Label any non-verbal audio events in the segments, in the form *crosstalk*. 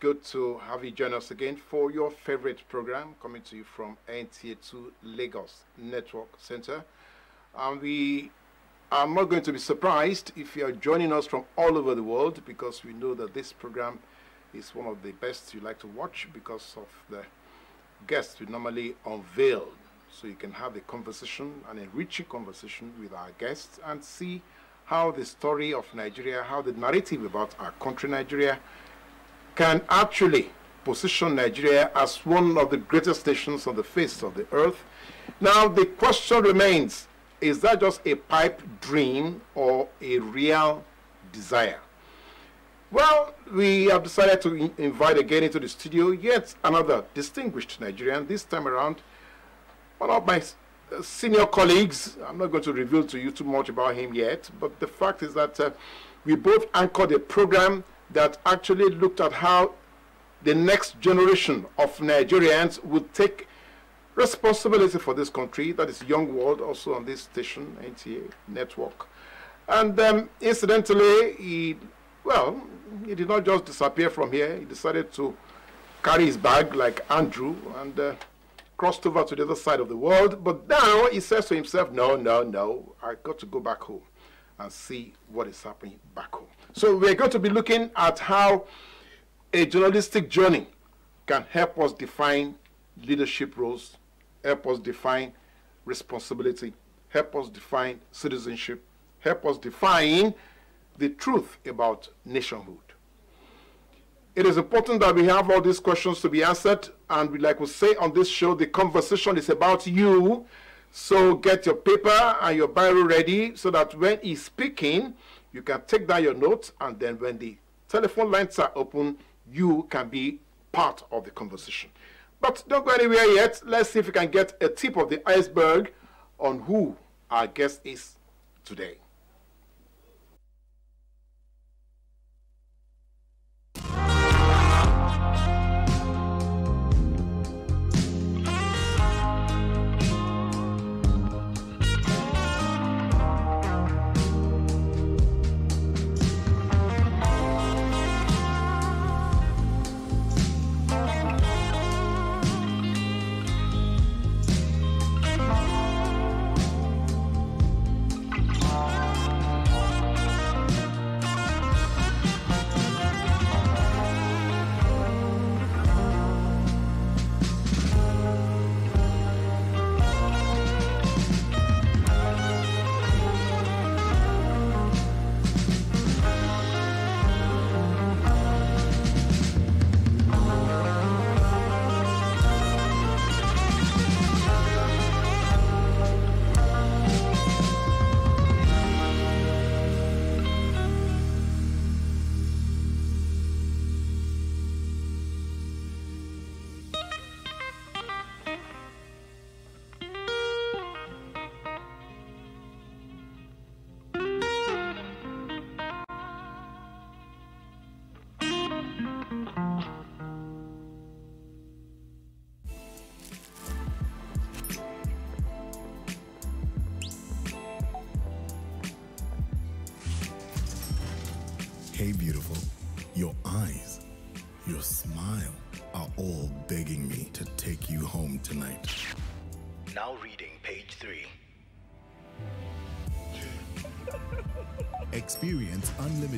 Good to have you join us again for your favorite program coming to you from NTA2 Lagos Network Center. And we are not going to be surprised if you are joining us from all over the world because we know that this program is one of the best you like to watch because of the guests we normally unveil. So you can have a conversation, an enriching conversation with our guests and see how the story of Nigeria, how the narrative about our country, Nigeria, can actually position Nigeria as one of the greatest nations on the face of the earth. Now, the question remains is that just a pipe dream or a real desire? Well, we have decided to invite again into the studio yet another distinguished Nigerian, this time around, one of my senior colleagues. I'm not going to reveal to you too much about him yet, but the fact is that uh, we both anchored a program that actually looked at how the next generation of Nigerians would take responsibility for this country, that is Young World, also on this station, NTA network. And um, incidentally, he, well, he did not just disappear from here. He decided to carry his bag like Andrew and uh, crossed over to the other side of the world. But now he says to himself, no, no, no, I got to go back home and see what is happening back home. So we're going to be looking at how a journalistic journey can help us define leadership roles, help us define responsibility, help us define citizenship, help us define the truth about nationhood. It is important that we have all these questions to be answered, and we, like we say on this show, the conversation is about you. So get your paper and your Bible ready so that when he's speaking, you can take down your notes, and then when the telephone lines are open, you can be part of the conversation. But don't go anywhere yet. Let's see if we can get a tip of the iceberg on who our guest is today.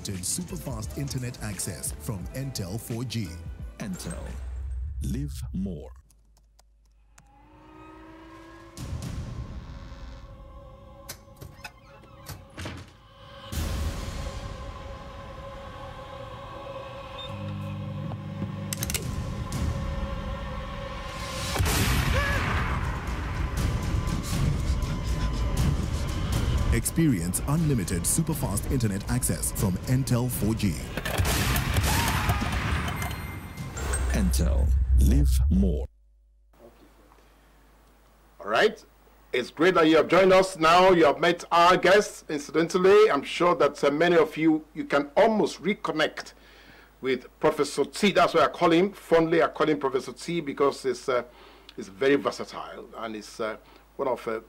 Unlimited superfast internet access from Intel 4G. Intel. Live more. Unlimited superfast internet access from Intel 4G. Intel. Live more. All right. It's great that you have joined us now. You have met our guests. Incidentally, I'm sure that uh, many of you, you can almost reconnect with Professor T. That's why I call him, fondly I call him Professor T because he's, uh, he's very versatile and he's uh, one of uh,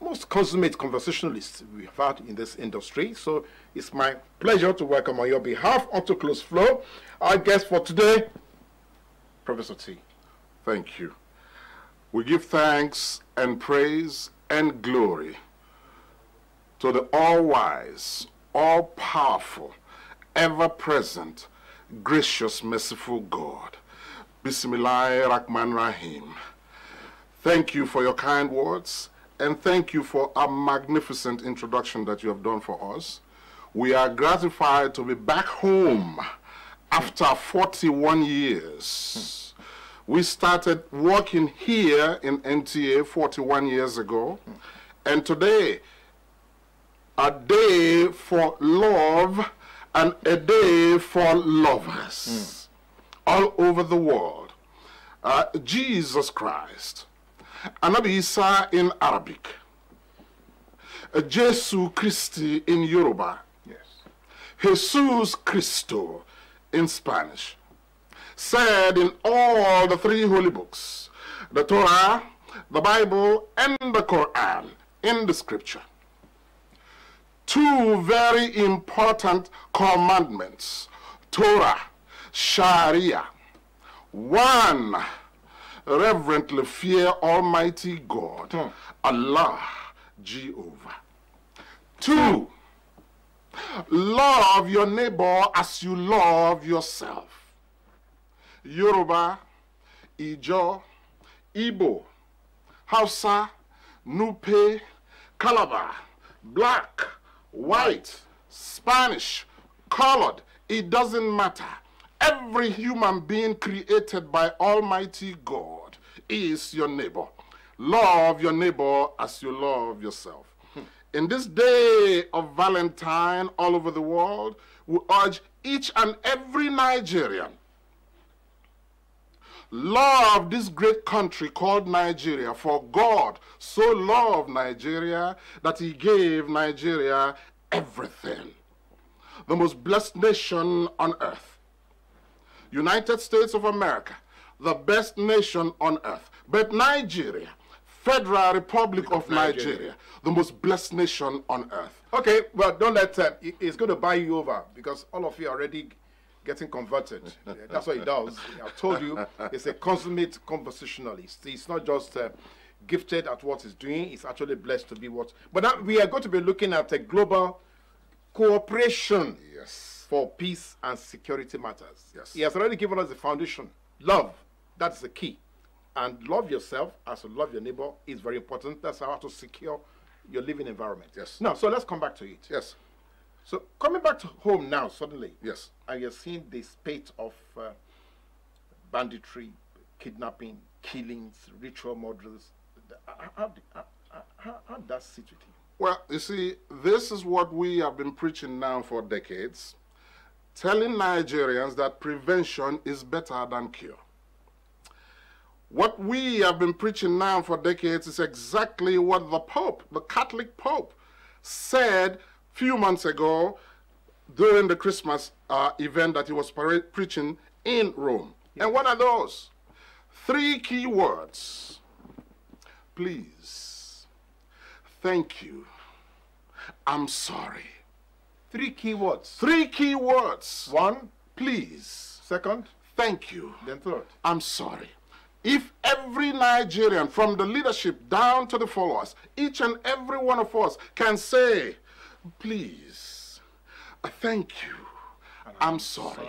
most consummate conversationalists we have had in this industry. So it's my pleasure to welcome on your behalf onto Close Flow our guest for today, Professor T. Thank you. We give thanks and praise and glory to the all-wise, all-powerful, ever-present, gracious, merciful God. Bismillah Rahman Rahim. Thank you for your kind words and thank you for a magnificent introduction that you have done for us. We are gratified to be back home after 41 years. We started working here in NTA 41 years ago, and today, a day for love and a day for lovers all over the world. Uh, Jesus Christ Anabi Isa in Arabic, Jesu Christi in Yoruba, Yes. Jesus Cristo in Spanish, said in all the three holy books, the Torah, the Bible, and the Quran, in the scripture. Two very important commandments Torah, Sharia. One, reverently fear Almighty God, hmm. Allah, Jehovah. Two, love your neighbor as you love yourself. Yoruba, Ijo, Igbo, Hausa, Nupe, Calabar, black, white, Spanish, colored, it doesn't matter. Every human being created by Almighty God is your neighbor. Love your neighbor as you love yourself. In this day of Valentine all over the world, we urge each and every Nigerian love this great country called Nigeria, for God so loved Nigeria that he gave Nigeria everything. The most blessed nation on earth. United States of America, the best nation on earth. But Nigeria, Federal Republic of Nigeria. Nigeria, the most blessed nation on earth. Okay, well, don't let uh, it- it's going to buy you over because all of you are already getting converted. *laughs* That's what he does. I've told you, he's a consummate conversationalist. He's not just uh, gifted at what he's doing, he's actually blessed to be what. But now we are going to be looking at a global cooperation Yes. For peace and security matters. Yes. He has already given us the foundation. Love, that's the key. And love yourself as you love your neighbor is very important. That's how to secure your living environment. Yes. Now, so let's come back to it. Yes. So coming back to home now, suddenly, Yes. and you're seeing the spate of uh, banditry, kidnapping, killings, ritual murders. How, how, how, how, how does that sit with you? Well, you see, this is what we have been preaching now for decades, telling Nigerians that prevention is better than cure. What we have been preaching now for decades is exactly what the Pope, the Catholic Pope, said few months ago during the Christmas uh, event that he was preaching in Rome. And what are those? Three key words. Please, thank you, I'm sorry. Three key words. Three key words. One, Please, second, thank you, then third. I'm sorry. If every Nigerian, from the leadership down to the followers, each and every one of us can say, please, thank you, I'm sorry.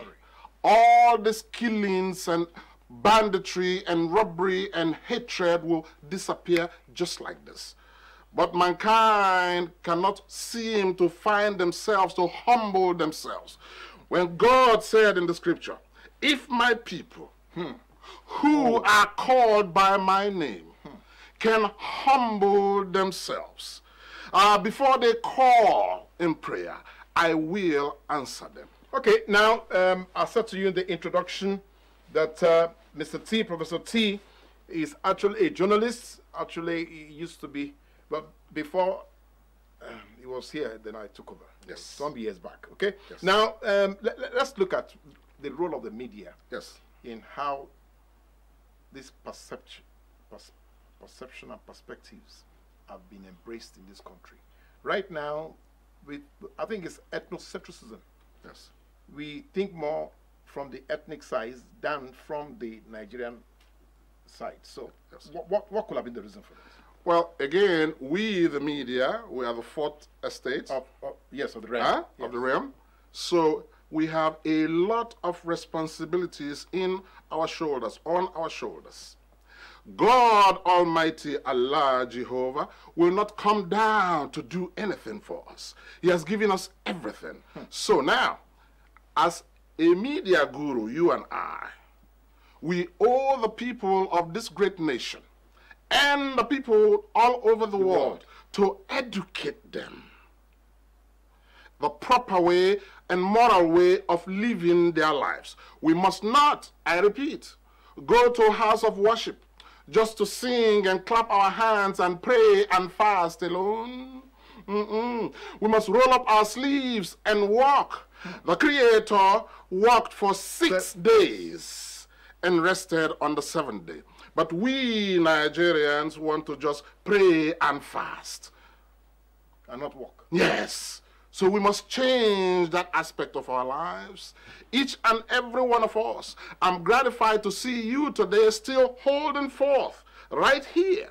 All these killings and banditry and robbery and hatred will disappear just like this. But mankind cannot seem to find themselves, to humble themselves. When God said in the scripture, if my people who are called by my name can humble themselves uh, before they call in prayer, I will answer them. Okay, now um, I said to you in the introduction that uh, Mr. T, Professor T, is actually a journalist. Actually, he used to be, but before um, he was here, then I took over. Yes. some years back. Okay. Yes. Now um, let, us look at the role of the media Yes. in how this perception, pers- perception and perspectives have been embraced in this country. Right now, with I think it's ethnocentrism. Yes. We think more from the ethnic side than from the Nigerian side. So, Yes. what, what, what could have been the reason for this? Well, again, we, the media, we are the fourth estate Of, of, yes, of the realm. huh, Yes. of the realm. So we have a lot of responsibilities in our shoulders, on our shoulders. God Almighty Allah Jehovah will not come down to do anything for us. He has given us everything. Hmm. So now, as a media guru, you and I, we owe the people of this great nation and the people all over the, world, world. to educate them the proper way and moral way of living their lives. We must not, I repeat, go to a house of worship just to sing and clap our hands and pray and fast alone. Mm-mm. We must roll up our sleeves and walk. The Creator walked for six days and rested on the seventh day. But we Nigerians want to just pray and fast. And not walk. Yes. So we must change that aspect of our lives. Each and every one of us. I'm gratified to see you today still holding forth right here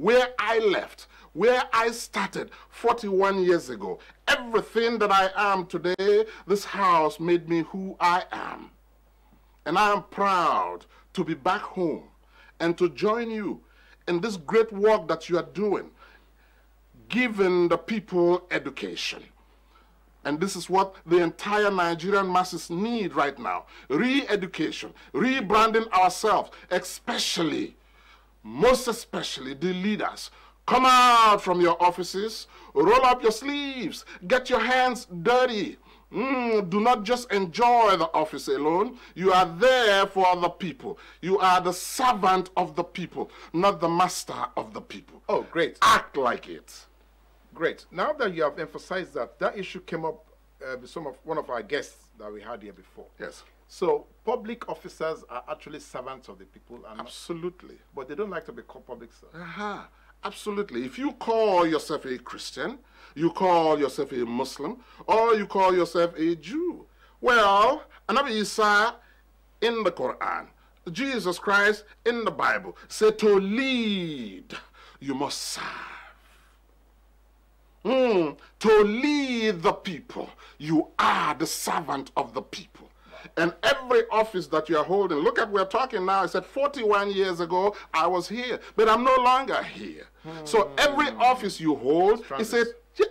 where I left, where I started 41 years ago. Everything that I am today, this house made me who I am. And I am proud to be back home and to join you in this great work that you are doing giving the people education. And this is what the entire Nigerian masses need right now re education, rebranding ourselves, especially, most especially, the leaders. Come out from your offices, roll up your sleeves, get your hands dirty. Mm, do not just enjoy the office alone. You are there for the people. You are the servant of the people, not the master of the people. Oh, great. Act like it. Great. Now that you have emphasized that, that issue came up uh, with some of one of our guests that we had here before. Yes. So public officers are actually servants of the people, and Absolutely. but they don't like to be called public servants. Uh-huh. Absolutely. If you call yourself a Christian, you call yourself a Muslim, or you call yourself a Jew, well, Anabi Isa in the Quran, Jesus Christ in the Bible said to lead, you must serve. Hmm. To lead the people, you are the servant of the people. And every office that you are holding, look at we're talking now. I said 41 years ago I was here, but I'm no longer here. So every hmm. office you hold is a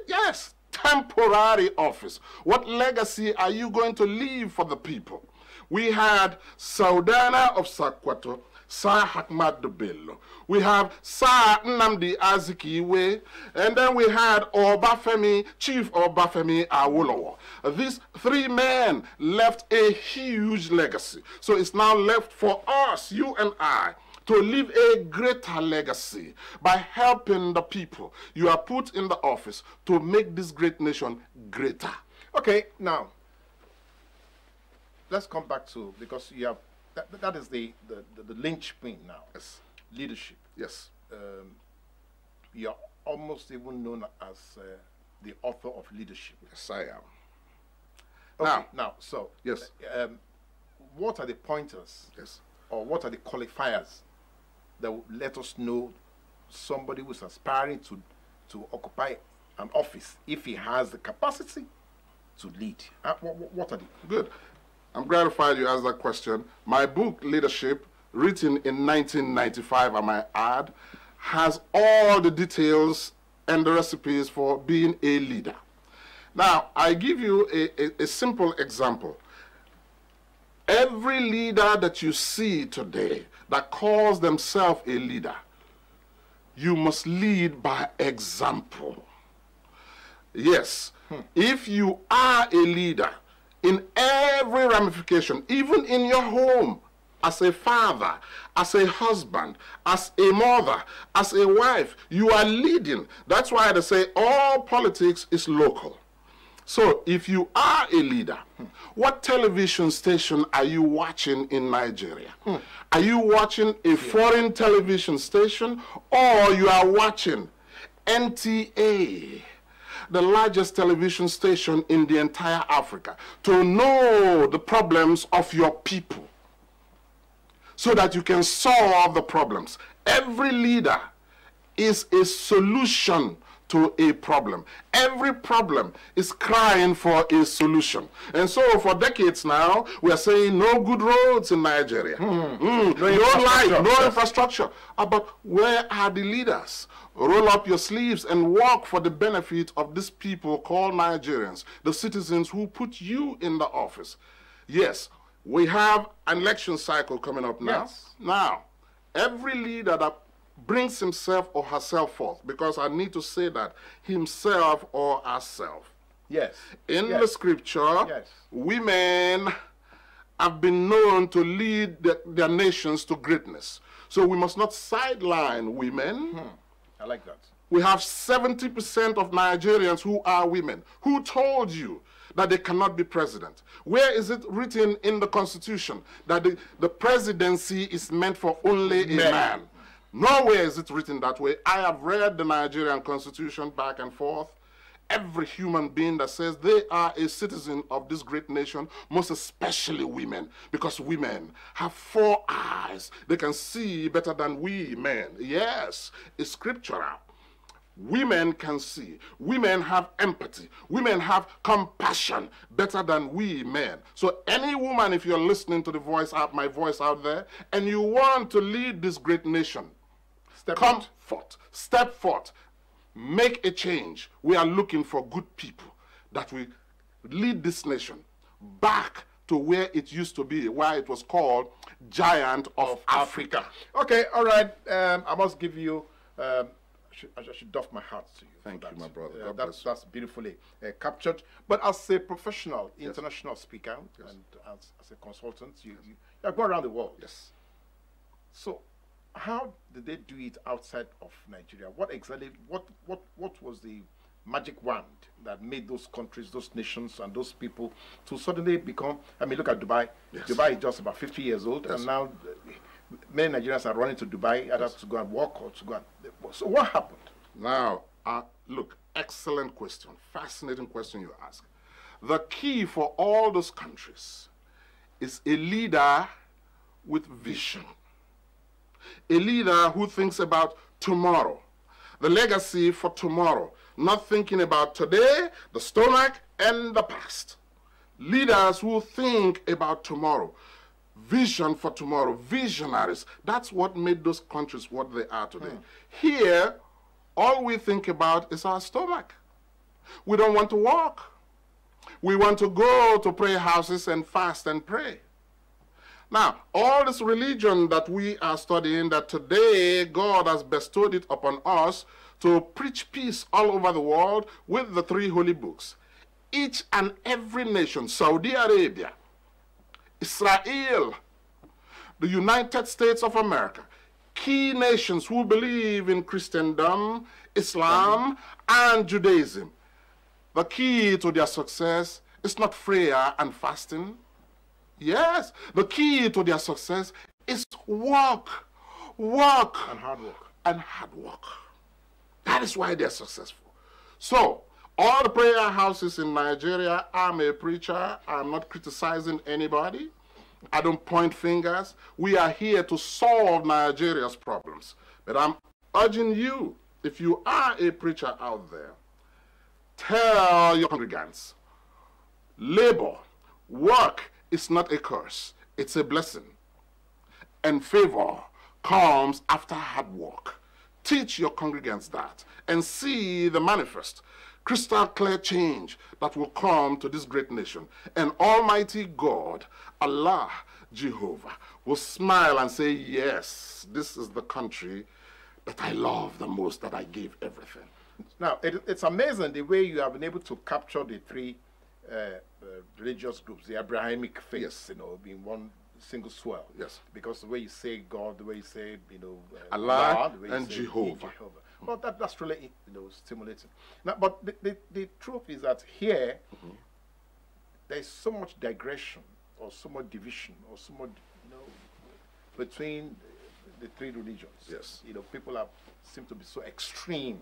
yes temporary office. What legacy are you going to leave for the people? We had Sardauna of Sokoto, Sir Ahmadu Bello. We have Sir Nnamdi Azikiwe, and then we had Obafemi, Chief Obafemi Awolowo. These three men left a huge legacy. So it's now left for us, you and I, to leave a greater legacy by helping the people you are put in the office to make this great nation greater. Okay, now let's come back to because you have that, that is the the, the, the linchpin now. Yes. Leadership. Yes. Um, you're almost even known as uh, the author of leadership. Yes, I am. Okay, Now- now, so Yes. um, what are the pointers Yes. or what are the qualifiers that will let us know somebody who's aspiring to to occupy an office if he has the capacity to lead? Uh, what, what are the Good. I'm gratified you asked that question. My book, Leadership, written in 1995, I might add, has all the details and the recipes for being a leader. Now, I give you a, a, a simple example. Every leader that you see today that calls themselves a leader, you must lead by example. Yes, hmm. if you are a leader in every ramification, even in your home, as a father, as a husband, as a mother, as a wife, you are leading. That's why they say all politics is local. So if you are a leader, hmm, what television station are you watching in Nigeria? Hmm, are you watching a foreign television station or you are watching NTA? the largest television station in the entire Africa, to know the problems of your people so that you can solve the problems. Every leader is a solution to a problem. Every problem is crying for a solution. And so for decades now, we are saying no good roads in Nigeria. Mm, no, light, no infrastructure. Uh, but where are the leaders? Roll up your sleeves and work for the benefit of these people called Nigerians, the citizens who put you in the office. Yes, we have an election cycle coming up now. Yes. Now, every leader that brings himself or herself forth, because I need to say that himself or herself. Yes. In yes. the scripture, Yes. women have been known to lead the- their nations to greatness. So we must not sideline women. Hmm. I like that. We have 70% of Nigerians who are women. Who told you that they cannot be president? Where is it written in the constitution that the, the presidency is meant for only a man? Nowhere is it written that way. I have read the Nigerian constitution back and forth. Every human being that says they are a citizen of this great nation, most especially women, because women have four eyes. They can see better than we men. Yes, it's scriptural. Women can see. Women have empathy. Women have compassion better than we men. So any woman, if you're listening to the voice out, my voice out there, and you want to lead this great nation, Step come out. forth, step forth, make a change. We are looking for good people that will lead this nation back to where it used to be, where it was called Giant of, Africa. Okay, all right. Um, I must give you. Um, I should, I should doff my hat to you. Thank you, my brother. Uh, God that's, bless you. that's beautifully uh, captured. But as a professional, international speaker, and as, as a consultant, you, you, you go around the world. Yes. So, how did they do it outside of Nigeria? What exactly? What what what was the magic wand that made those countries, those nations, and those people to suddenly become? I mean, look at Dubai. Yes. Dubai is just about 50 years old, Yes. and now uh, many Nigerians are running to Dubai either to go and work or to go and. So what happened? Now, uh, look, excellent question. Fascinating question you ask. The key for all those countries is a leader with vision. A leader who thinks about tomorrow, the legacy for tomorrow, not thinking about today, the stomach, and the past. Leaders who think about tomorrow, vision for tomorrow, visionaries. That's what made those countries what they are today. Hmm. Here, all we think about is our stomach. We don't want to walk. We want to go to prayer houses and fast and pray. Now, all this religion that we are studying, that today God has bestowed it upon us to preach peace all over the world with the three holy books. Each and every nation, Saudi Arabia, Israel, the United States of America, key nations who believe in Christendom, Islam, and Judaism. The key to their success is not prayer and fasting. Yes, the key to their success is work, work, And hard work. and hard work. That is why they're successful. So, all the prayer houses in Nigeria, I'm a preacher, I'm not criticizing anybody. I don't point fingers. We are here to solve Nigeria's problems. But I'm urging you, if you are a preacher out there, tell your congregants labor, work is not a curse, it's a blessing. And favor comes after hard work. Teach your congregants that and see the manifest, crystal clear change that will come to this great nation. And Almighty God, Allah, Jehovah, will smile and say, Yes, this is the country that I love the most, that I gave everything. Now, it, it's amazing the way you have been able to capture the three uh, uh, religious groups, the Abrahamic faiths, Yes. you know, in one single swell. Yes. Because the way you say God, the way you say, you know, uh, Allah the way you and say Jehovah. Well, that, that's really you know stimulating. Now, but the, the, the truth is that here there's so much digression or so much division or so much you know between the three religions. Yes. You know, people are seem to be so extreme.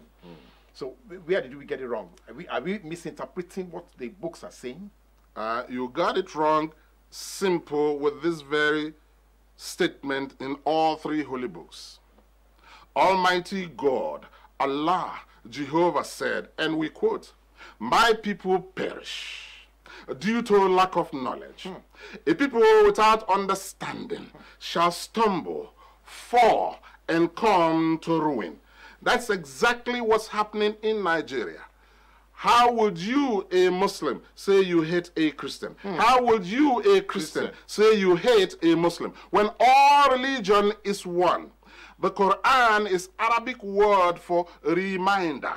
So where did we get it wrong? Are we, are we misinterpreting what the books are saying? Uh, you got it wrong, simple, with this very statement in all three holy books. Almighty God, Allah, Jehovah said, and we quote, My people perish due to lack of knowledge. A people without understanding shall stumble, fall, and come to ruin. That's exactly what's happening in Nigeria. How would you, a Muslim, say you hate a Christian? How would you, a Christian, Christian. say you hate a Muslim? When all religion is one. The Quran is Arabic word for reminder.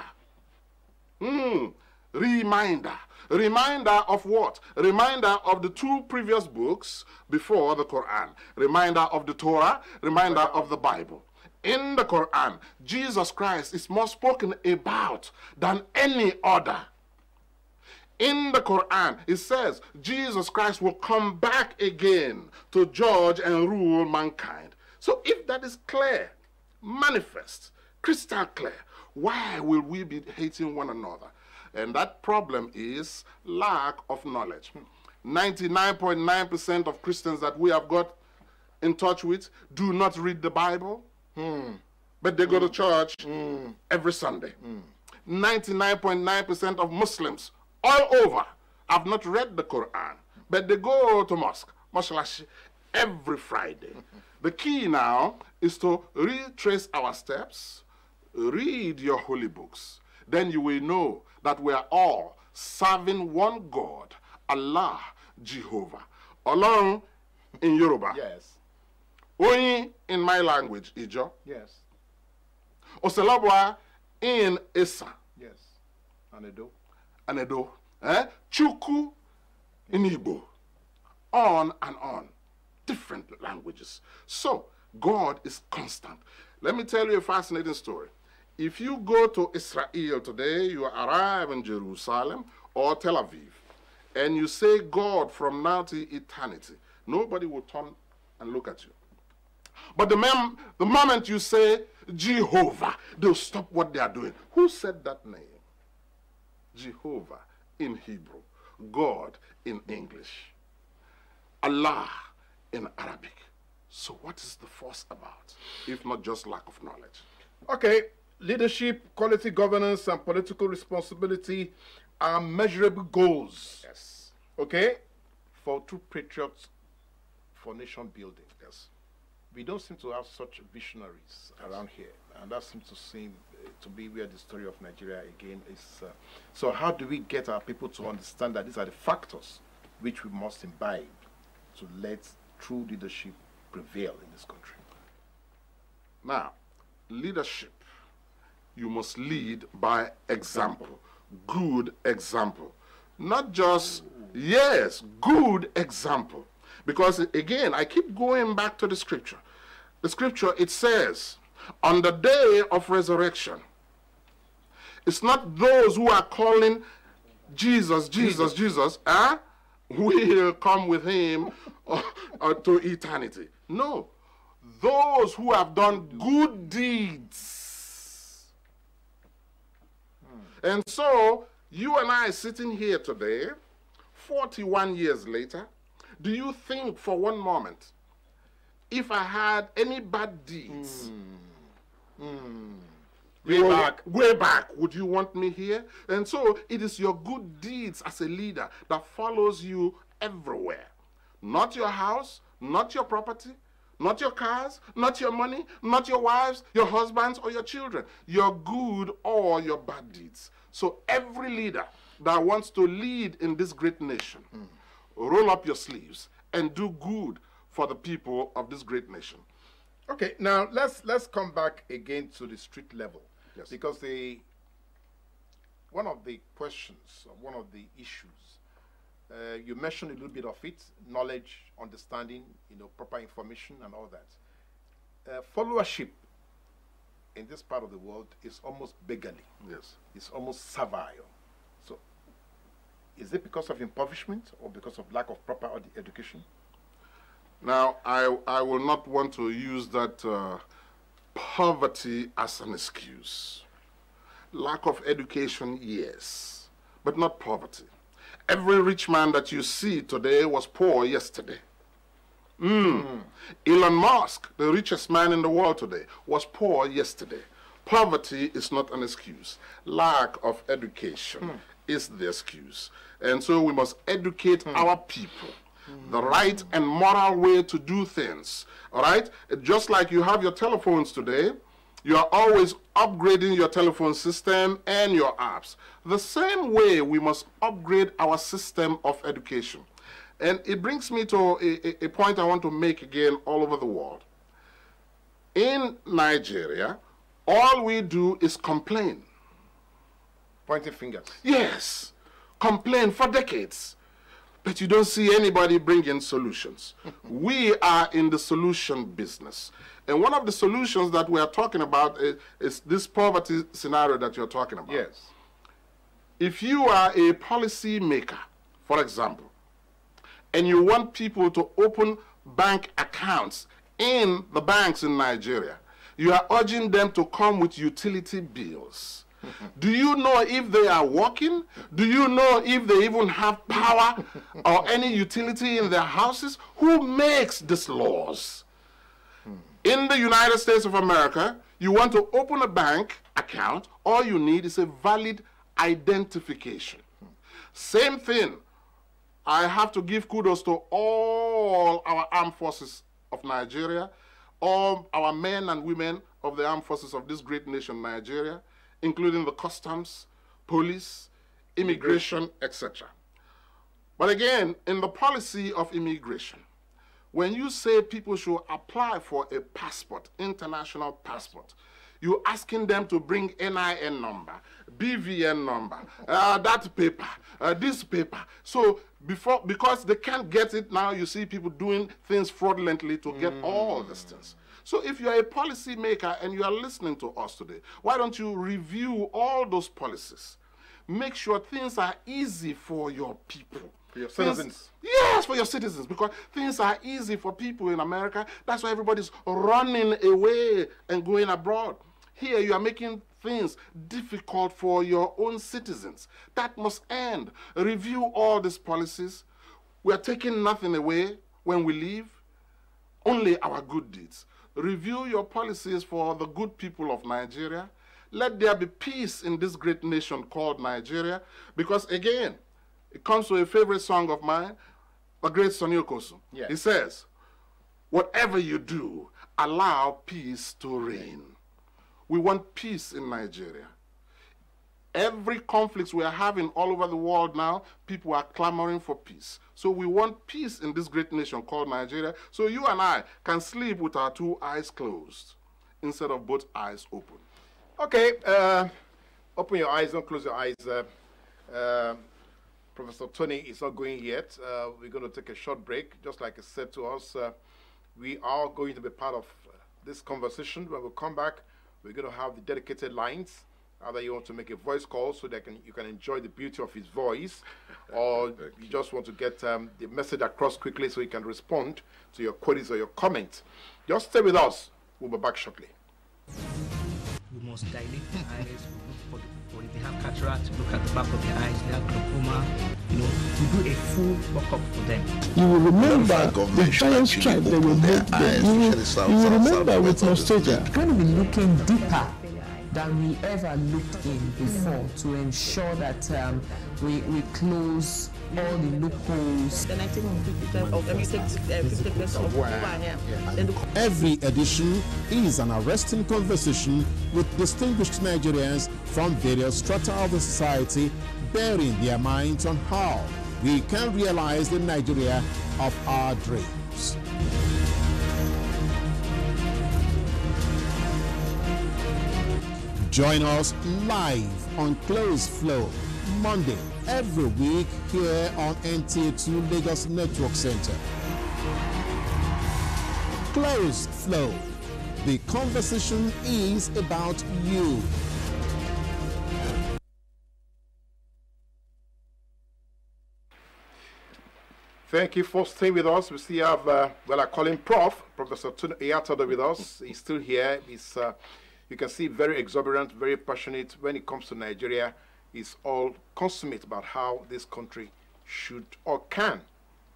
Hmm, reminder. Reminder of what? Reminder of the two previous books before the Quran. Reminder of the Torah, reminder of the Bible. In the Quran, Jesus Christ is more spoken about than any other. In the Quran, it says Jesus Christ will come back again to judge and rule mankind. So, if that is clear, manifest, crystal clear, why will we be hating one another? And that problem is lack of knowledge. 99.9% of Christians that we have got in touch with do not read the Bible, Mm. but they go to church mm. every Sunday. Mm. 99.9% of Muslims all over have not read the Quran, but they go to mosque, mosque every Friday. *laughs* the key now is to retrace our steps, read your holy books. Then you will know that we are all serving one God, Allah, Jehovah. Olorun in Yoruba. Yes. Oyin in my language, Ijo. Yes. Oselabwa in Esa. Yes. Anedo. Anedo. eh? Chukwu in Igbo, on and on, different languages. So God is constant. Let me tell you a fascinating story. If you go to Israel today, you arrive in Jerusalem or Tel Aviv, and you say God from now to eternity, nobody will turn and look at you. But the, mem- the moment you say Jehovah, they'll stop what they are doing. Who said that name? Jehovah in Hebrew, God in English, Allah in Arabic. So, what is the force about, if not just lack of knowledge? Okay, leadership, quality governance, and political responsibility are measurable goals. Yes. Okay, for true patriots for nation building. Yes. We don't seem to have such visionaries around here, and that seems to seem uh, to be where the story of Nigeria again is. Uh, so, how do we get our people to understand that these are the factors which we must imbibe to let true leadership prevail in this country? Now, leadership, you must lead by example, good example. Not just, yes, good example. Because again, I keep going back to the scripture. The scripture, it says, on the day of resurrection, it's not those who are calling Jesus, Jesus, Jesus, eh, *laughs* will come with him *laughs* to eternity. No. Those who have done good deeds. And so, you and I sitting here today, 41 years later, do you think for one moment, if I had any bad deeds, hmm. Hmm. Hmm. Way you will- back. way back, would you want me here? And so it is your good deeds as a leader that follows you everywhere. Not your house, not your property, not your cars, not your money, not your wives, your husbands, or your children. Your good or your bad deeds. So every leader that wants to lead in this great nation, roll up your sleeves and do good for the people of this great nation. Okay, now let's let's come back again to the street level. Yes. Because the one of the questions, one of the issues, uh, you mentioned a little bit of it: knowledge, understanding, you know, proper information, and all that. Uh, followership in this part of the world is almost beggarly. Yes. It's almost servile. Is it because of impoverishment or because of lack of proper ed- education? Now, I, I will not want to use that uh, poverty as an excuse. Lack of education, yes, but not poverty. Every rich man that you see today was poor yesterday. Mm. Elon Musk, the richest man in the world today, was poor yesterday. Poverty is not an excuse. Lack of education is the excuse. And so we must educate hmm. our people the right and moral way to do things. All right? Just like you have your telephones today, you are always upgrading your telephone system and your apps. The same way we must upgrade our system of education. And it brings me to a, a- a point I want to make again all over the world. In Nigeria, all we do is complain. Pointing fingers. Yes, complain for decades. But you don't see anybody bringing solutions. *laughs* we are in the solution business. And one of the solutions that we are talking about is, is this poverty scenario that you're talking about. Yes. If you are a policy maker, for example, and you want people to open bank accounts in the banks in Nigeria, you are urging them to come with utility bills. Do you know if they are working? Do you know if they even have power or any utility in their houses? Who makes these laws? In the United States of America, you want to open a bank account, all you need is a valid identification. Same thing. I have to give kudos to all our armed forces of Nigeria, all our men and women of the armed forces of this great nation, Nigeria, including the customs, police, immigration, etc. But again, in the policy of immigration, when you say people should apply for a passport, international passport, you're asking them to bring NIN number, BVN number, uh, that paper, uh, this paper. So before, because they can't get it now, you see people doing things fraudulently to get all these things. So if you're a policy maker and you are listening to us today, why don't you review all those policies? Make sure things are easy for your people. For your Things- citizens. Yes, for your citizens, because things are easy for people in America. That's why everybody's running away and going abroad. Here, you are making things difficult for your own citizens. That must end. Review all these policies. We are taking nothing away when we leave, only our good deeds. Review your policies for the good people of Nigeria. Let there be peace in this great nation called Nigeria, because again, it comes to a favorite song of mine, the great Sonny Okosuns. Yes. He says, Whatever you do, allow peace to reign. We want peace in Nigeria. Every conflict we are having all over the world now, people are clamoring for peace. So we want peace in this great nation called Nigeria. So you and I can sleep with our two eyes closed instead of both eyes open. Okay, uh, open your eyes, don't close your eyes. Uh, uh, Professor Tony is not going yet. Uh, we're going to take a short break. Just like he said to us, uh, we are going to be part of this conversation. When we come back, we're going to have the dedicated lines. Either you want to make a voice call so that can, you can enjoy the beauty of his voice, *laughs* or you just want to get um, the message across quickly so you can respond to your queries or your comments. Just stay with us. We'll be back shortly. We must dilate the eyes, look for, the, for if they have cataract, look at the back of their eyes, they have glaucoma, you know, to do a full workup for them. You will remember the government giant stripe they open will their make. You will, especially south, you will south, remember with west of the nostalgia. state. going to be looking deeper than we ever looked in before to ensure that um, we, we close all the loopholes. Then I take of every take uh, fifty percent of whatever I am. Then the Every edition is an arresting conversation with distinguished Nigerians from various strata of the society bearing their minds on how we can realize the Nigeria of our dreams. Join us live on Close Flow, Monday, every week here on NTA2 Lagos Network Center. Close Flow, The conversation is about you. Thank you for staying with us. We still have, uh, well, I call him Prof, Professor Tony Oyatedor with us. He's still here. He's, uh, you can see, very exuberant, very passionate. When it comes to Nigeria, he's all consummate about how this country should or can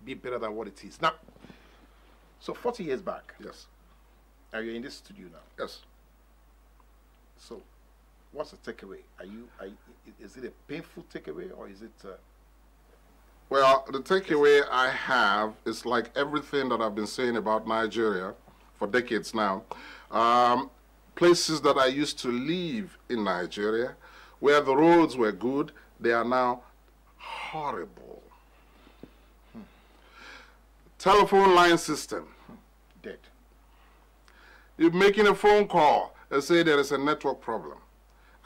be better than what it is. Now, so 40 years back. Yes. Are you in this studio now? Yes. So, what's the takeaway? Are you, are you, is it a painful takeaway or is it... Uh, well, the takeaway I have is like everything that I've been saying about Nigeria for decades now. Um, places that I used to live in Nigeria, where the roads were good, they are now horrible. Hmm. Telephone line system. Dead. You're making a phone call and say there is a network problem.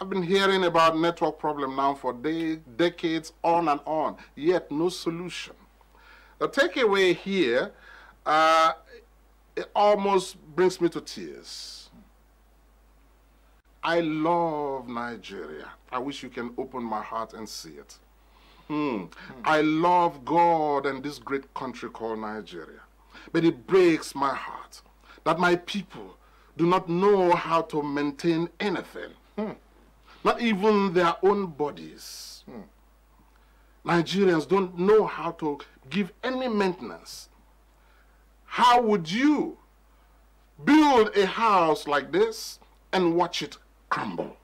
I've been hearing about network problem now for de decades on and on, yet no solution. The takeaway here, uh, it almost brings me to tears. I love Nigeria. I wish you can open my heart and see it. Hmm. I love God and this great country called Nigeria. But it breaks my heart that my people do not know how to maintain anything. Hmm not even their own bodies. Hmm. Nigerians don't know how to give any maintenance. How would you build a house like this and watch it crumble?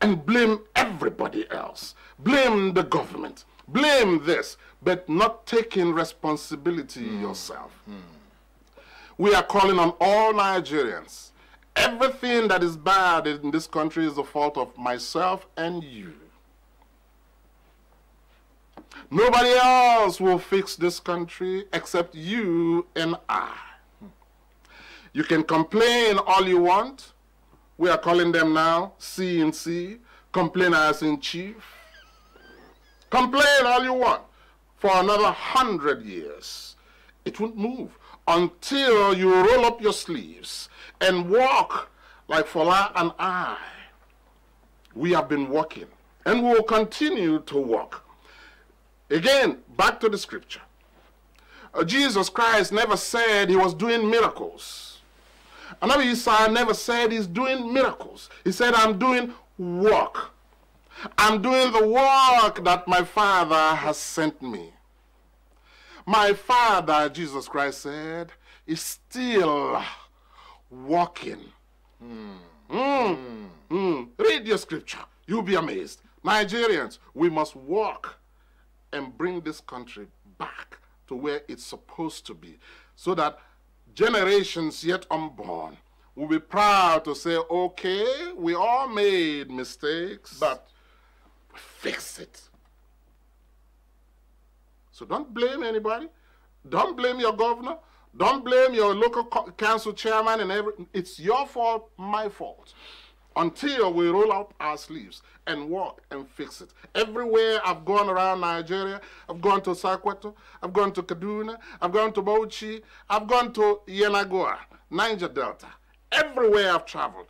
And blame everybody else. Blame the government. Blame this, but not taking responsibility mm. yourself. Mm. We are calling on all Nigerians Everything that is bad in this country is the fault of myself and you. Nobody else will fix this country except you and I. You can complain all you want. We are calling them now CNC, complainers in chief. Complain all you want for another hundred years. It won't move until you roll up your sleeves and walk like Fola and I. We have been walking and we will continue to walk. Again, back to the scripture. Uh, Jesus Christ never said he was doing miracles. Another Isaiah never said he's doing miracles. He said, I'm doing work. I'm doing the work that my Father has sent me. My Father, Jesus Christ said, is still walking. Mm. Mm. Mm. Read your scripture. You'll be amazed. Nigerians, we must walk and bring this country back to where it's supposed to be so that generations yet unborn will be proud to say, okay, we all made mistakes, but fix it. So don't blame anybody. Don't blame your governor. Don't blame your local council chairman and every. It's your fault, my fault. Until we roll up our sleeves and work and fix it. Everywhere I've gone around Nigeria, I've gone to Sokoto, I've gone to Kaduna, I've gone to Bauchi, I've gone to Yenagoa, Niger Delta. Everywhere I've traveled,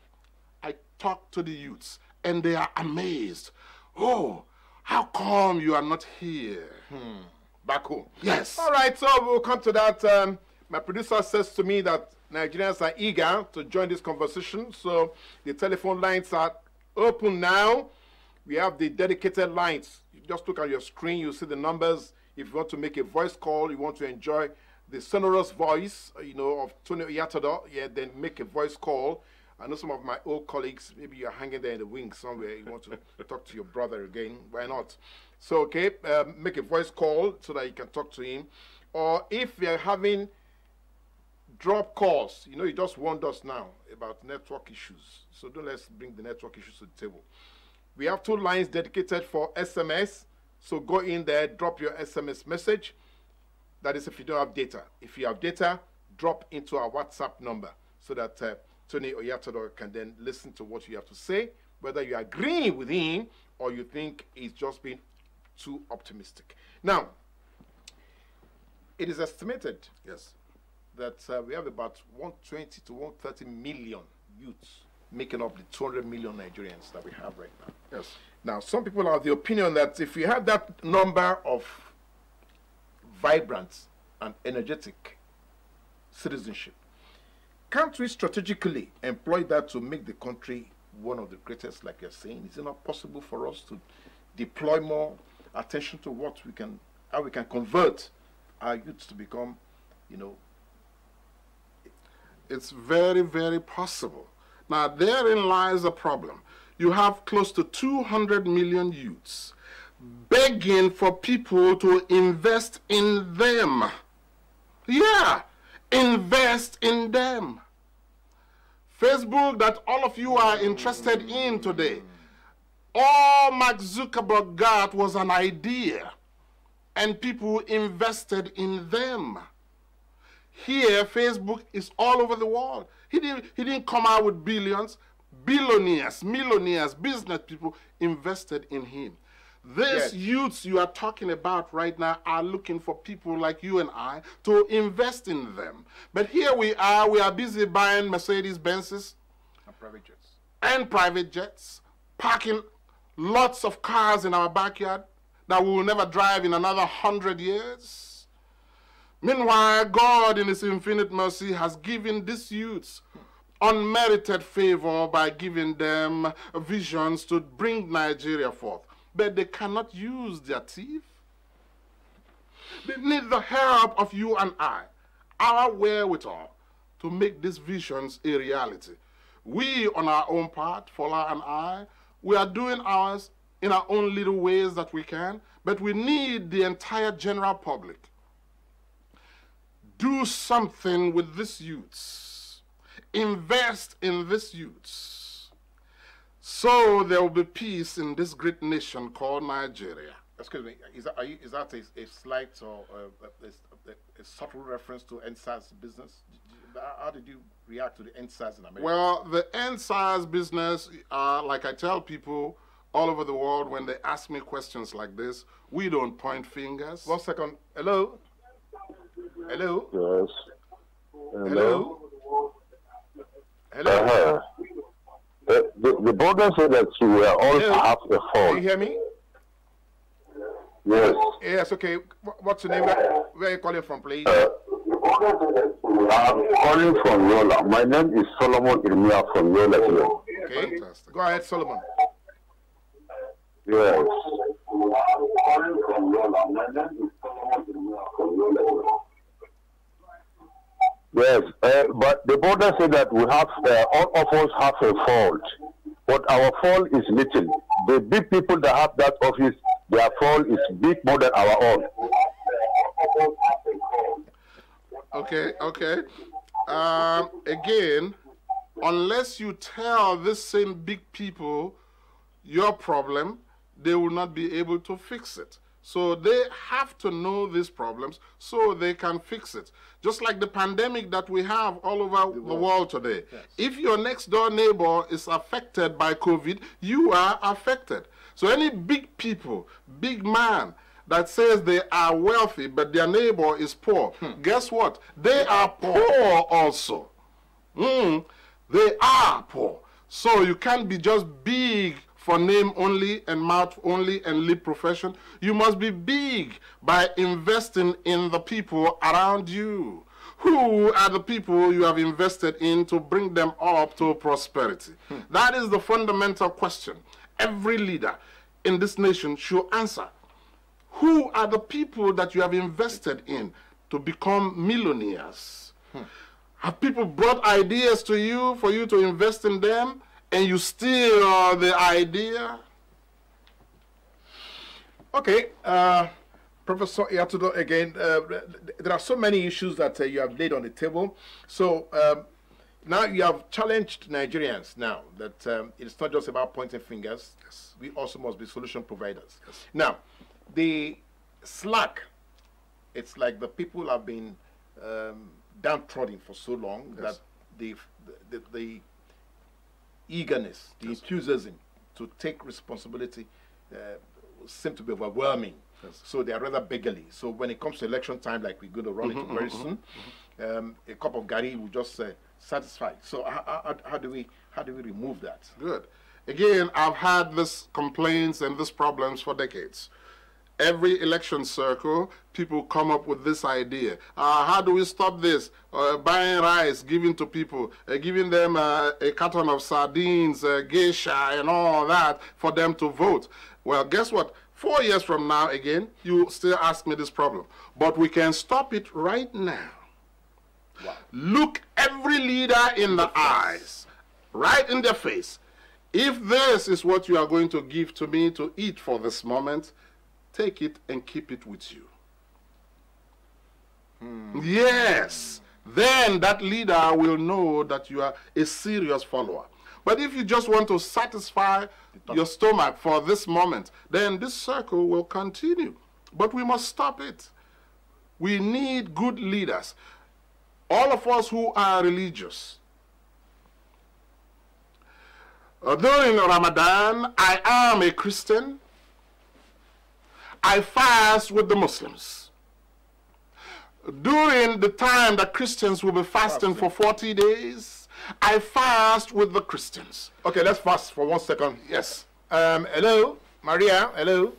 I talk to the youths and they are amazed. Oh, how come you are not here? Hmm. Back home. Yes. All right, so we'll come to that. Um, my producer says to me that Nigerians are eager to join this conversation, so the telephone lines are open now. We have the dedicated lines. You just look at your screen, you see the numbers. If you want to make a voice call, you want to enjoy the sonorous voice, uh, you know, of Tony Oyatedor, yeah, then make a voice call. I know some of my old colleagues, maybe you're hanging there in the wings somewhere, you want to *laughs* talk to your brother again, why not? So, okay, um, make a voice call so that you can talk to him. Or if you're having drop calls. You know, you just warned us now about network issues. So don't let's bring the network issues to the table. We have two lines dedicated for SMS. So go in there, drop your SMS message. That is if you don't have data. If you have data, drop into our WhatsApp number so that uh, Tony Oyatedor can then listen to what you have to say, whether you agree with him or you think he's just being too optimistic. Now, it is estimated yes that uh, we have about 120 to 130 million youths making up the 200 million Nigerians that we have right now. Yes. Now, some people are of the opinion that if you have that number of vibrant and energetic citizenship, can't we strategically employ that to make the country one of the greatest, like you're saying? Is it not possible for us to deploy more attention to what we can, how we can convert our youths to become, you know, It's very, very possible. Now, therein lies the problem. You have close to 200 million youths begging for people to invest in them. Yeah, invest in them. Facebook, that all of you are interested in today, all Mark Zuckerberg got was an idea, and people invested in them. Here, Facebook is all over the world. He didn't, he didn't come out with billions. Billionaires, millionaires, business people invested in him. These Yes. youths you are talking about right now are looking for people like you and I to invest in them. But here we are, we are busy buying Mercedes Benzes and private jets. and private jets, parking lots of cars in our backyard that we will never drive in another hundred years. Meanwhile, God, in His infinite mercy, has given these youths unmerited favor by giving them visions to bring Nigeria forth. But they cannot use their teeth. They need the help of you and I, our wherewithal, to make these visions a reality. We, on our own part, Fola and I, we are doing ours in our own little ways that we can, but we need the entire general public. Do something with this youths. Invest in this youths. So there will be peace in this great nation called Nigeria. Excuse me, is that, are you, is that a, a slight or a, a, a subtle reference to EndSARS business? How how did you react to the EndSARS in America? Well, the EndSARS business, uh, like I tell people all over the world when they ask me questions like this, we don't point fingers. One second. Hello? Hello? Yes. Hello? Hello? Uh-huh. Uh, the, the brother said that you were all Hello? half a Can you hear me? Yes. Yes, okay. What's your name? Where, are you calling from, please? I'm calling from Yola. My name is Solomon Irmia from Yola. Okay. Go ahead, Solomon. Yes. Yes, uh, but the brother said that we have, uh, all of us have a fault, but our fault is little. The big people that have that office, their fault is big more than our own. Okay, okay. Um, again, unless you tell this same big people your problem, they will not be able to fix it. So they have to know these problems so they can fix it. Just like the pandemic that we have all over the world, today. If your next door neighbor is affected by COVID, you are affected. So any big people, big man, that says they are wealthy but their neighbor is poor. Guess what? They are poor also. Mm, they are poor. So you can't be just big for name only and mouth only and lip profession. You must be big by investing in the people around you. Who are the people you have invested in to bring them up to prosperity? Hmm. That is the fundamental question every leader in this nation should answer. Who are the people that you have invested in to become millionaires? Hmm. Have people brought ideas to you for you to invest in them and you steal the idea? Okay, uh, Professor Oyatedor, again, uh, there are so many issues that uh, you have laid on the table. So um, now you have challenged Nigerians now that um, it's not just about pointing fingers. We also must be solution providers. Now, the slack, it's like the people have been um, downtrodden for so long that the, the, the eagerness, the enthusiasm to take responsibility uh, seem to be overwhelming. So they are rather beggarly. So when it comes to election time, like we're going to run into very soon, um, a cup of gari will just uh, satisfy. So how, how, how do we how do we remove that? Good. Again, I've had this complaints and these problems for decades. Every election circle, people come up with this idea. Uh, how do we stop this? Uh, buying rice, giving to people, uh, giving them uh, a carton of sardines, uh, geisha, and all that for them to vote. Well, guess what? Four years from now, again, you still ask me this problem. But we can stop it right now. Wow. Look every leader in the eyes, right in their face. If this is what you are going to give to me to eat for this moment, take it and keep it with you. Hmm. Yes, then that leader will know that you are a serious follower. But if you just want to satisfy your stomach for this moment, then this circle will continue. But we must stop it. We need good leaders. All of us who are religious. Uh, during Ramadan, I am a Christian. I fast with the Muslims. During the time that Christians will be fasting for 40 days, I fast with the Christians. Okay, let's fast for one second. Yes. Um, hello, Maria. Hello.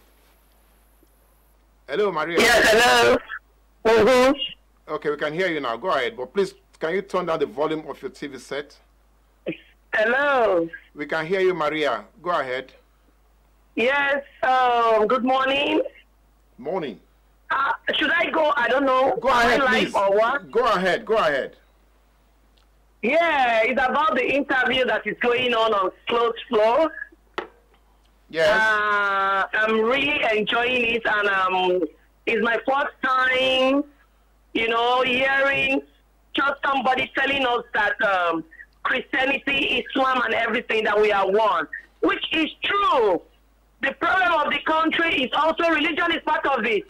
Hello, Maria. Yes, hello. Mm-hmm. Okay, we can hear you now. Go ahead, but please, can you turn down the volume of your TV set? Hello. We can hear you, Maria. Go ahead. Yes. Um, good morning. Morning. Uh, should I go? I don't know. Go ahead, please. Or what? Go ahead. Go ahead. Yeah, it's about the interview that is going on on closed floor. Yes. Uh, I'm really enjoying it, and um, it's my first time, you know, hearing just somebody telling us that um, Christianity, Islam, and everything that we are one, which is true. The problem of the country is also religion is part of it.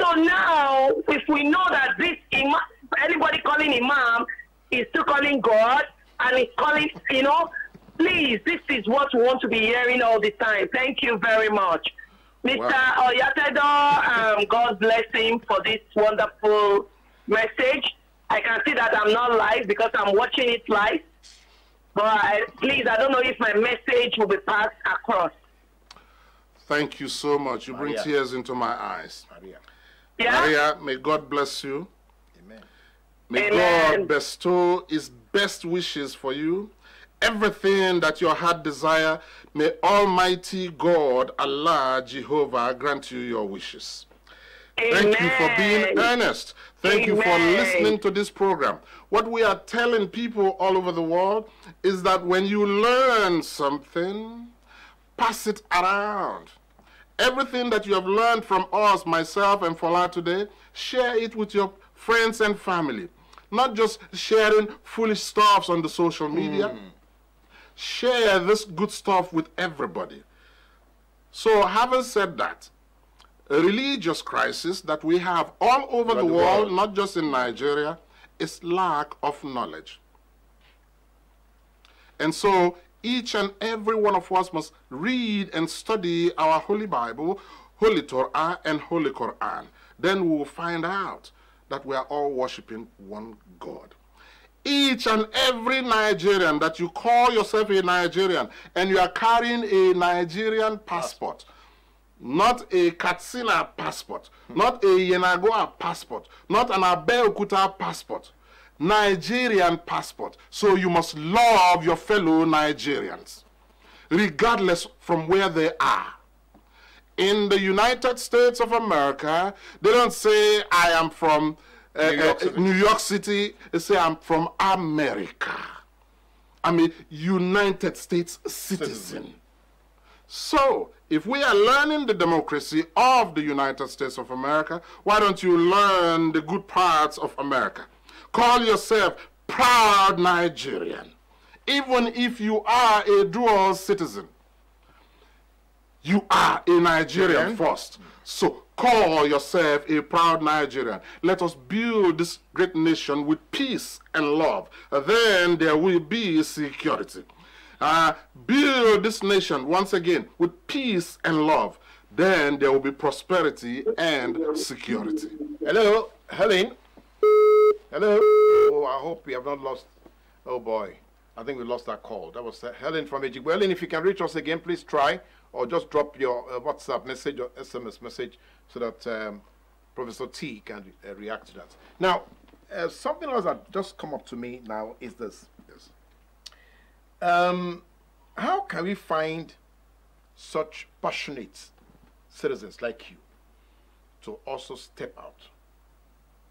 so now, if we know that this imam, anybody calling imam is still calling God and is calling, you know, please, this is what we want to be hearing all the time. Thank you very much. Mr. Wow. Oyatedor, um, God bless him for this wonderful message. I can see that I'm not live because I'm watching it live. But I, please, I don't know if my message will be passed across. Thank you so much. You Maria. bring tears into my eyes. Maria. Yeah? Maria, may God bless you. Amen. May Amen. God bestow his best wishes for you. Everything that your heart desire, may Almighty God, Allah, Jehovah, grant you your wishes. Amen. Thank you for being earnest. Thank Amen. you for listening to this program. What we are telling people all over the world is that when you learn something, pass it around. Everything that you have learned from us, myself and Fola today, share it with your friends and family. Not just sharing foolish stuffs on the social media. Mm. Share this good stuff with everybody. So having said that, a religious crisis that we have all over the, the world, world, not just in Nigeria, is lack of knowledge. And so each and every one of us must read and study our Holy Bible, Holy Torah, and Holy Quran. Then we will find out that we are all worshiping one God. Each and every Nigerian that you call yourself a Nigerian and you are carrying a Nigerian passport, not a Katsina passport, not a Yenagoa passport, not an Abeokuta passport, Nigerian passport. So you must love your fellow Nigerians, regardless from where they are. In the United States of America, they don't say, I am from uh, New, York uh, New, York City. They say, I'm from America. I'm a United States citizen. citizen. So, if we are learning the democracy of the United States of America, why don't you learn the good parts of America? Call yourself proud Nigerian, even if you are a dual citizen. You are a Nigerian first. So call yourself a proud Nigerian. Let us build this great nation with peace and love. Then there will be security. Uh, build this nation once again with peace and love. Then there will be prosperity and security. Hello, Helen. Hello. Oh, I hope we have not lost. Oh boy, I think we lost that call. That was uh, Helen from Ejigbo. Helen, if you can reach us again, please try, or just drop your uh, WhatsApp message or SMS message so that um, Professor T can uh, react to that. Now, uh, something else that just come up to me now is this. this. Um, how can we find such passionate citizens like you to also step out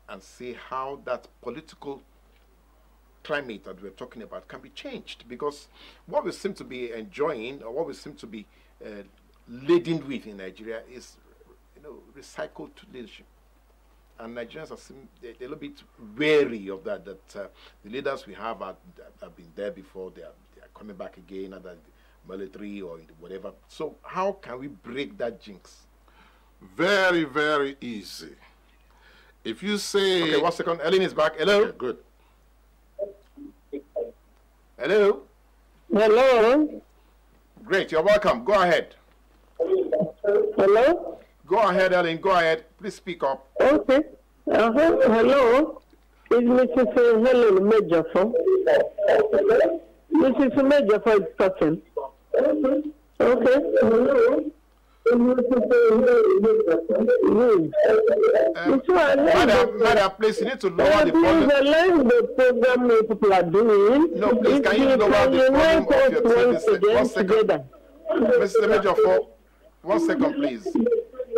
and see how that political climate that we're talking about can be changed. Because what we seem to be enjoying or what we seem to be uh, laden with in Nigeria is you know recycled leadership. And Nigerians are seem, they're a little bit wary of that that uh, the leaders we have are, have been there before they are, they are coming back again either military or whatever. So how can we break that jinx? Very very easy if you say okay one second Ellen is back hello okay, good Hello? Hello? Great, you're welcome. Go ahead. Hello? Go ahead, Ellen. Go ahead. Please speak up. Okay. Uh-huh. Hello? Is Mrs. Helen Majorfo? Mrs. Majorfo is talking. Okay. Hello? Madam, madam, please, you need to lower the volume. the program people are doing. No, please, can you lower the volume of your TV? One second. Mr. Major, for one second, please.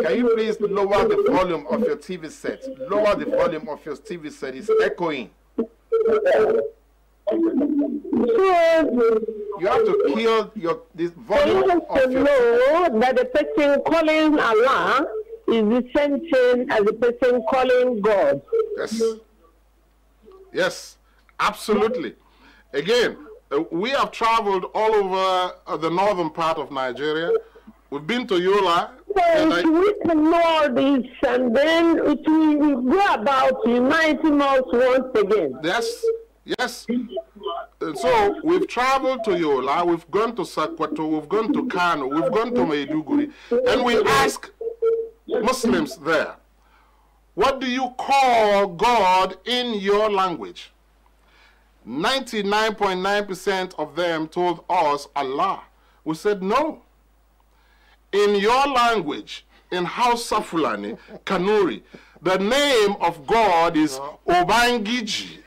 Can you please lower the volume of your TV set? Lower the volume of your TV set. It's echoing. You have to kill your this volume so you of your know that the person calling Allah is the same thing as the person calling God. Yes. Yes, absolutely. Again, uh, we have traveled all over uh, the northern part of Nigeria. We've been to Yola. So we can know this and then it will go about uniting us once again. Yes, yes. So we've traveled to Yola, we've gone to Sakwato, we've gone to Kano, we've gone to Maiduguri, and we ask Muslims there, what do you call God in your language? 99.9% of them told us Allah. We said no. In your language, in Hausa Fulani, Kanuri, the name of God is Obangiji.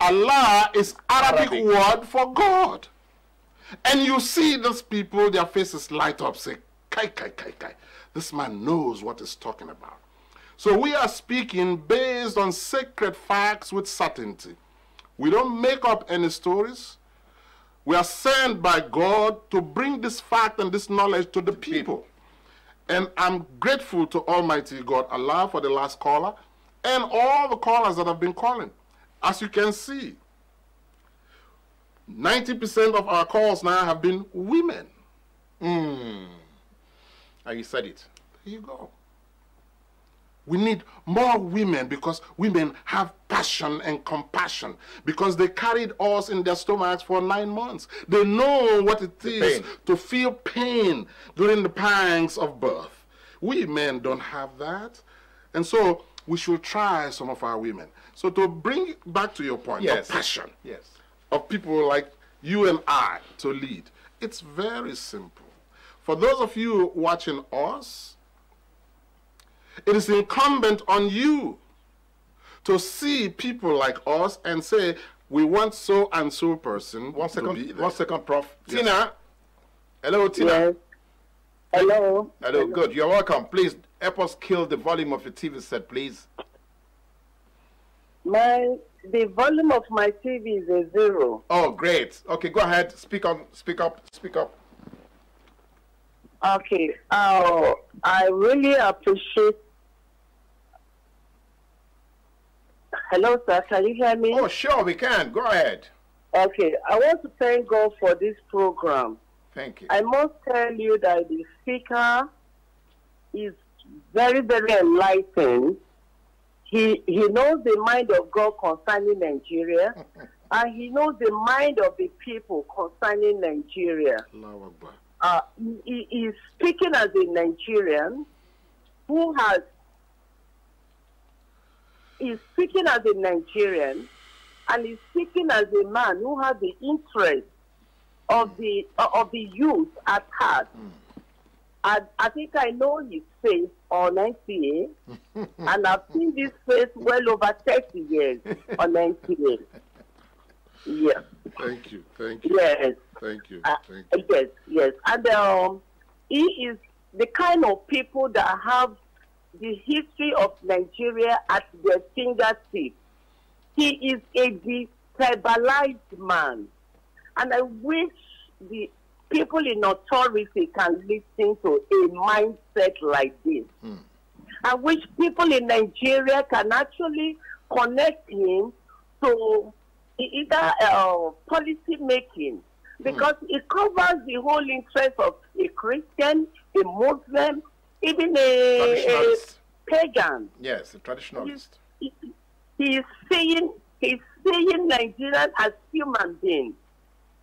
Allah is Arabic, Arabic, word for God. And you see these people, their faces light up, say, kai, kai, kai, kai. This man knows what he's talking about. So we are speaking based on sacred facts with certainty. We don't make up any stories. We are sent by God to bring this fact and this knowledge to the people. And I'm grateful to Almighty God, Allah, for the last caller, and all the callers that have been calling. As you can see, 90% of our calls now have been women. Mm. And you said it. There you go. We need more women because women have passion and compassion because they carried us in their stomachs for nine months. They know what it is to feel pain during the pangs of birth. We men don't have that. And so we should try some of our women. So to bring back to your point, yes. the passion yes. of people like you and I to lead, it's very simple. For those of you watching us, it is incumbent on you to see people like us and say, we want so and so person. One second, to be one second, Prof. Yes. Tina. Hello, Tina. Yes. Hello. Hello, good. You're welcome. Please help us kill the volume of your TV set, please. My the volume of my TV is a zero. Oh, great. Okay, go ahead. Speak on. Speak up. Speak up. Okay. Uh, I really appreciate. Hello, sir. Can you hear me? Oh, sure, we can. Go ahead. Okay. I want to thank God for this program. Thank you. I must tell you that the speaker is very, very enlightened. He, he knows the mind of God concerning Nigeria, *laughs* and he knows the mind of the people concerning Nigeria. Uh, he, is speaking as a Nigerian who has is speaking as a Nigerian and he's speaking as a man who has the interest of the uh, of the youth at heart. I, I think I know his face on NCA, *laughs* and I've seen this face well over 30 years on NCA. Yes. Thank you. Thank you. Yes. Thank you. Uh, Thank you. yes, yes. And um, he is the kind of people that have the history of Nigeria at their fingertips. He is a destabilized man. And I wish the people in authority can listen to a mindset like this. I wish people in Nigeria can actually connect him to either uh, policy making because it covers the whole interest of a Christian, a Muslim, even a, a pagan. Yes, a traditionalist. He, he is seeing he's seeing Nigerian as human beings.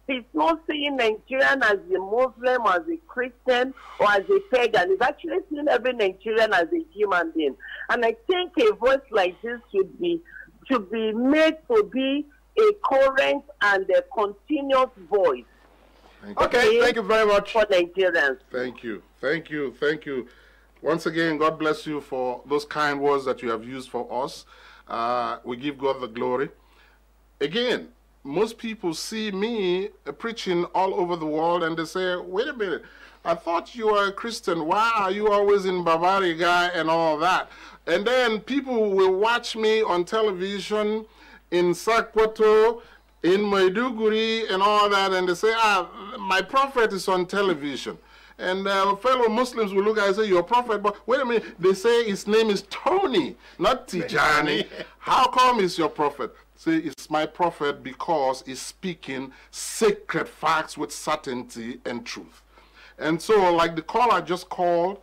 He's not seeing Nigerian as a Muslim as a Christian or as a pagan. He's actually seeing every Nigerian as a human being. And I think a voice like this should be should be made to be a current and a continuous voice. Okay, thank you very much. For Nigerians. Thank you. Thank you. Thank you. Once again, God bless you for those kind words that you have used for us. Uh, we give God the glory. Again, most people see me preaching all over the world and they say, wait a minute, I thought you were a Christian. Why are you always in Bavaria guy and all that? And then people will watch me on television in Sokoto, in Maiduguri and all that, and they say, ah, my prophet is on television. And uh, fellow Muslims will look at and say, You're a prophet, but wait a minute, they say his name is Tony, not Tijani. *laughs* How come he's your prophet? Say, it's my prophet because he's speaking sacred facts with certainty and truth. And so, like the caller just called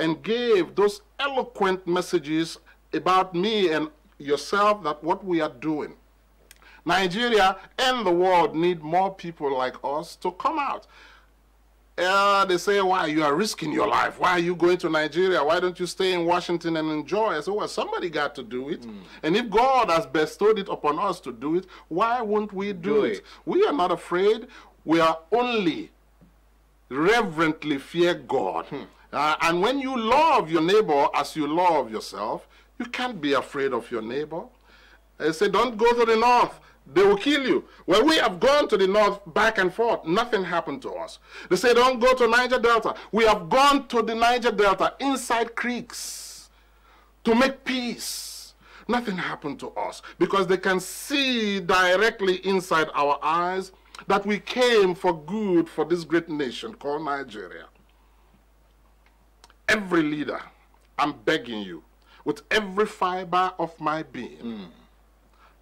and gave those eloquent messages about me and yourself, that what we are doing. Nigeria and the world need more people like us to come out. Uh, they say, why? You are risking your life. Why are you going to Nigeria? Why don't you stay in Washington and enjoy? I say, well, somebody got to do it. And if God has bestowed it upon us to do it, why won't we do, Do it? it. We are not afraid. We are only reverently fear God. Uh, and when you love your neighbor as you love yourself, you can't be afraid of your neighbor. They say, don't go to the north. They will kill you. Well, we have gone to the north back and forth. Nothing happened to us. They say, don't go to Niger Delta. We have gone to the Niger Delta inside creeks to make peace. Nothing happened to us because they can see directly inside our eyes that we came for good for this great nation called Nigeria. Every leader, I'm begging you, with every fiber of my being,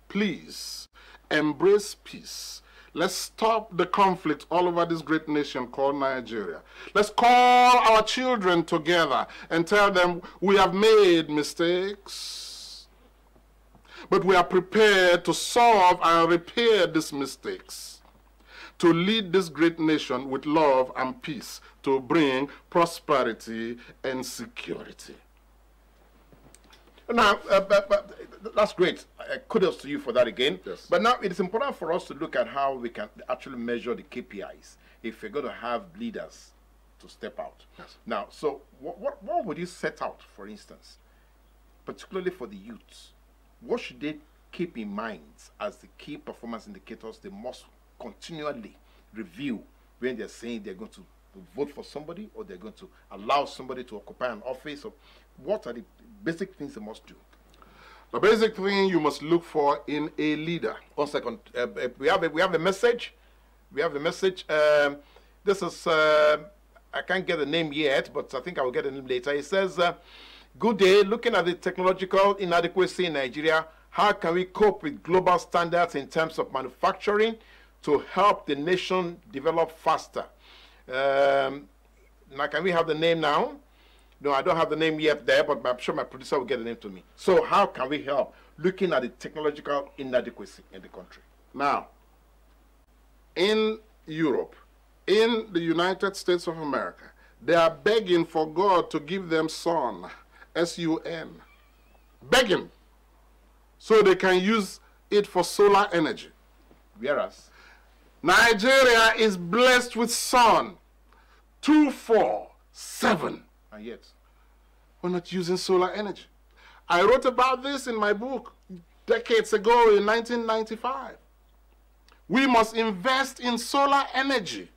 please embrace peace. Let's stop the conflict all over this great nation called Nigeria. Let's call our children together and tell them we have made mistakes, but we are prepared to solve and repair these mistakes, to lead this great nation with love and peace, to bring prosperity and security. Now, uh, but, but that's great. Uh, kudos to you for that again. Yes. But now it is important for us to look at how we can actually measure the KPIs if we're going to have leaders to step out. Yes. Now, so what, what, what would you set out, for instance, particularly for the youths? What should they keep in mind as the key performance indicators they must continually review when they're saying they're going to vote for somebody or they're going to allow somebody to occupy an office? Or what are the basic things they must do? The basic thing you must look for in a leader. One second. Uh, uh, we have a, we have a message. We have a message. Um, this is uh, I can't get the name yet, but I think I will get the name later. It says, uh, "Good day. Looking at the technological inadequacy in Nigeria, how can we cope with global standards in terms of manufacturing to help the nation develop faster?" Um, now, can we have the name now? No, I don't have the name yet there, but I'm sure my producer will get the name to me. So, how can we help looking at the technological inadequacy in the country? Now, in Europe, in the United States of America, they are begging for God to give them son, S U N. Begging. so they can use it for solar energy. Whereas Nigeria is blessed with sun 247. And yet, we're not using solar energy. I wrote about this in my book decades ago in 1995. We must invest in solar energy.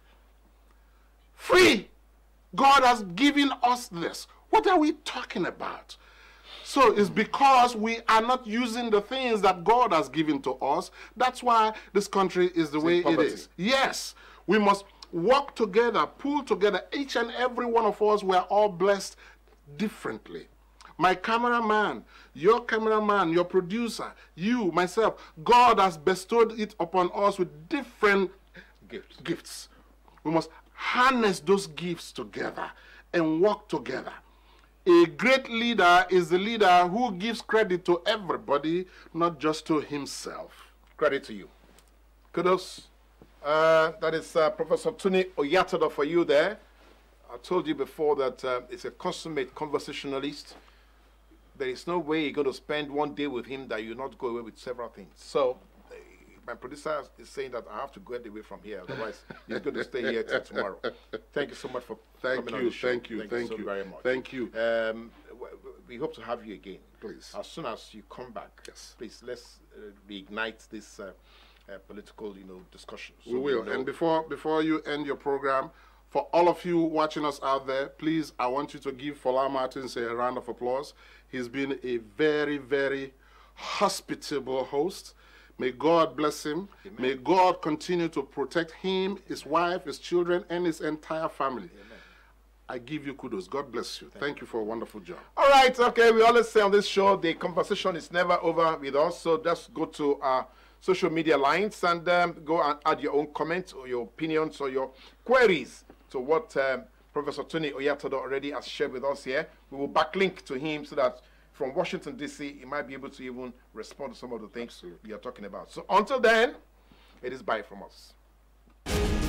Free. God has given us this. What are we talking about? So it's because we are not using the things that God has given to us. That's why this country is the way it is. Yes, we must work together, pull together. Each and every one of us, we are all blessed differently. My cameraman, your cameraman, your producer, you, myself, God has bestowed it upon us with different gifts. gifts. We must harness those gifts together and work together. A great leader is the leader who gives credit to everybody, not just to himself. Credit to you. Kudos. Uh, that is uh, Professor Tony Oyatedor for you there. I told you before that uh, it's a consummate conversationalist. There is no way you're going to spend one day with him that you not go away with several things. So, my producer is saying that I have to get away from here, otherwise he's going to stay here till tomorrow. Thank you so much for Thank coming on you, the show. thank you, thank so you. very much. Thank you. Um, we hope to have you again. Please. As soon as you come back, Yes. please let's uh, reignite this uh, uh, political, you know, discussion. we will. know- And before before you end your program, for all of you watching us out there, please, I want you to give Fola Martins a round of applause. He's been a very, very hospitable host. May God bless him. May God continue to protect him, his wife, his children, and his entire family. I give you kudos. God bless you. Thank, you for a wonderful job. All right, okay. We always say on this show the conversation is never over with us. So just go to our social media lines and um, go and add your own comments or your opinions or your queries to what um, Professor Tony Oyatedor already has shared with us here. We will backlink to him so that from Washington, D.C., he might be able to even respond to some of the things Absolutely. you're talking about. So until then, it is bye from us.